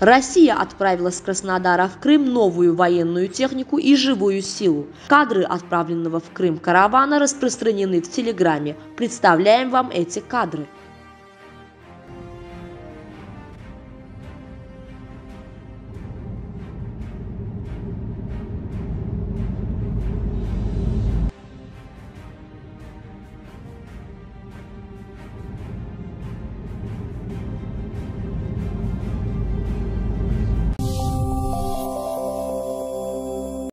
Россия отправила с Краснодара в Крым новую военную технику и живую силу. Кадры отправленного в Крым каравана распространены в Телеграме. Представляем вам эти кадры.